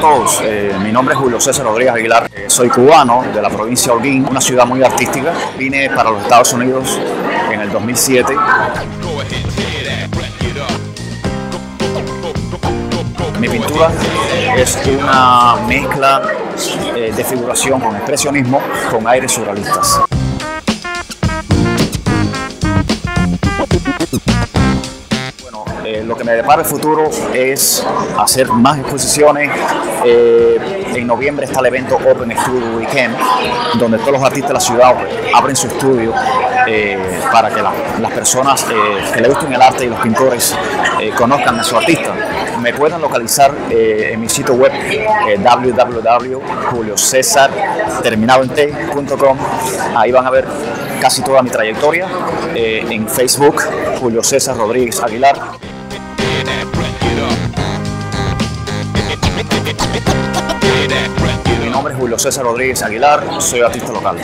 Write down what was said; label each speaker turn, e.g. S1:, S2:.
S1: todos, eh, mi nombre es Julio César Rodríguez Aguilar, eh, soy cubano de la provincia de Holguín, una ciudad muy artística. Vine para los Estados Unidos en el 2007. Mi pintura es una mezcla eh, de figuración con expresionismo con aires surrealistas. Eh, lo que me depara el futuro es hacer más exposiciones. Eh, en noviembre está el evento Open Studio Weekend, donde todos los artistas de la ciudad abren su estudio eh, para que la- las personas que le gusten el arte y los pintores conozcan a su artista. Me pueden localizar en mi sitio web www.juliocesar terminado en t.com. Ahí van a ver casi toda mi trayectoria. En Facebook, Julio César Rodríguez Aguilar. Nombre Julio César Rodríguez Aguilar, soy artista local.